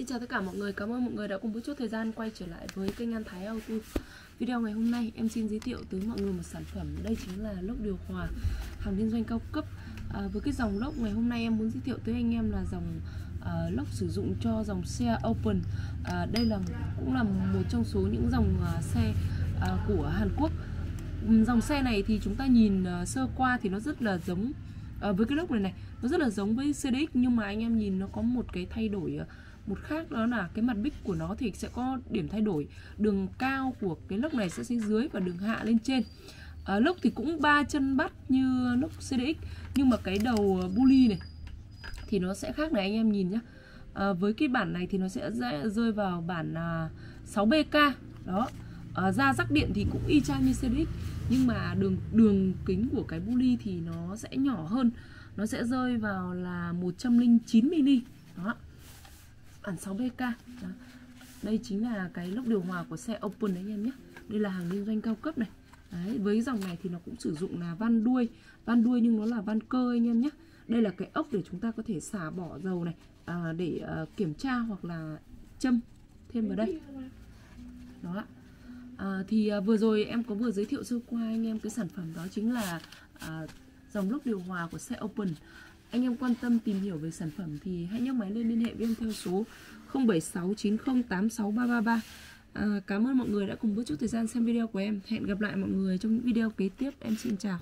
Xin chào tất cả mọi người, cảm ơn mọi người đã cùng một chút thời gian quay trở lại với kênh An Thái Auto. Video ngày hôm nay em xin giới thiệu tới mọi người một sản phẩm. Đây chính là lốc điều hòa hàng liên doanh cao cấp. À, Với cái dòng lốc ngày hôm nay em muốn giới thiệu tới anh em là dòng à, lốc sử dụng cho dòng xe Open. À, Đây là cũng là một trong số những dòng à, xe à, của Hàn Quốc. Dòng xe này thì chúng ta nhìn à, sơ qua thì nó rất là giống à, với cái lốc này này nó rất là giống với CDX nhưng mà anh em nhìn nó có một cái thay đổi à, một khác đó là cái mặt bích của nó thì sẽ có điểm thay đổi. Đường cao của cái lốc này sẽ xuống dưới và đường hạ lên trên. À, lốc thì cũng ba chân bắt như lốc CDX nhưng mà cái đầu ờ, bully này thì nó sẽ khác này anh em nhìn nhé à, ờ, với cái bản này thì nó sẽ rơi vào bản à, 6BK đó. À, ra rắc điện thì cũng y chang như CDX nhưng mà đường đường kính của cái bully thì nó sẽ nhỏ hơn. Nó sẽ rơi vào là 109 mm đó bản 6BK đó. đây chính là cái lốc điều hòa của xe Open đấy em nhé. Đây là hàng liên doanh cao cấp này. Đấy, với dòng này thì nó cũng sử dụng là van đuôi. Van đuôi nhưng nó là van cơ anh em nhé. Đây là cái ốc để chúng ta có thể xả bỏ dầu này à, để à, kiểm tra hoặc là châm thêm vào đây. Đó à, thì à, vừa rồi em có vừa giới thiệu sơ qua anh em cái sản phẩm đó chính là à, dòng lốc điều hòa của xe Open anh em quan tâm tìm hiểu về sản phẩm thì hãy nhấc máy lên liên hệ với em theo số 0769086333 à, Cảm ơn mọi người đã cùng bước chút thời gian xem video của em. Hẹn gặp lại mọi người trong những video kế tiếp. Em xin chào.